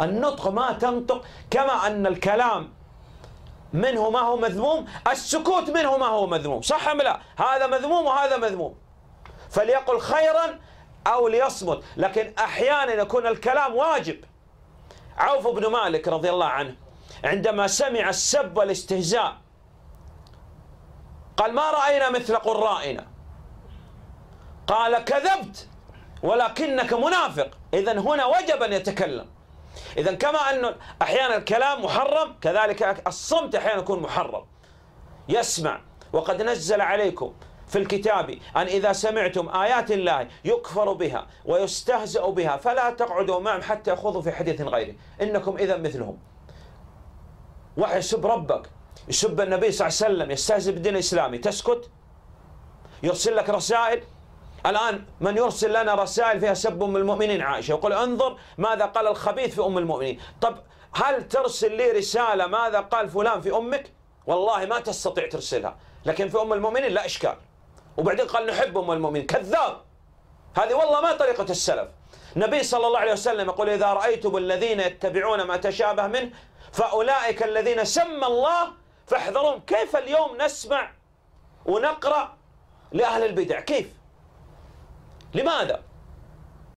النطق ما تنطق كما أن الكلام منه ما هو مذموم السكوت منه ما هو مذموم صح أم لا؟ هذا مذموم وهذا مذموم. فليقل خيرا أو ليصمت لكن أحيانا يكون الكلام واجب. عوف بن مالك رضي الله عنه عندما سمع السب والاستهزاء قال ما رأينا مثل قرائنا؟ قال كذبت ولكنك منافق. إذا هنا وجب أن يتكلم. إذا كما أن أحيانا الكلام محرم كذلك الصمت أحيانا يكون محرم. يسمع. وقد نزل عليكم في الكتاب أن إذا سمعتم آيات الله يكفر بها ويستهزأ بها فلا تقعدوا معهم حتى يخوضوا في حديث غيره. إنكم إذا مثلهم. واحد يسب ربك يسب النبي صلى الله عليه وسلم يستهزئ بالدين الإسلامي. تسكت. يرسل لك رسائل. الآن من يرسل لنا رسائل فيها سب أم المؤمنين عائشة يقول انظر ماذا قال الخبيث في أم المؤمنين. طب هل ترسل لي رسالة ماذا قال فلان في أمك؟ والله ما تستطيع ترسلها. لكن في أم المؤمنين لا إشكال. وبعدين قال نحب أم المؤمنين. كذاب! هذه والله ما طريقة السلف. النبي صلى الله عليه وسلم يقول إذا رأيتم الذين يتبعون ما تشابه منه فأولئك الذين سمى الله فاحذرهم. كيف اليوم نسمع ونقرأ لأهل البدع؟ كيف؟ لماذا؟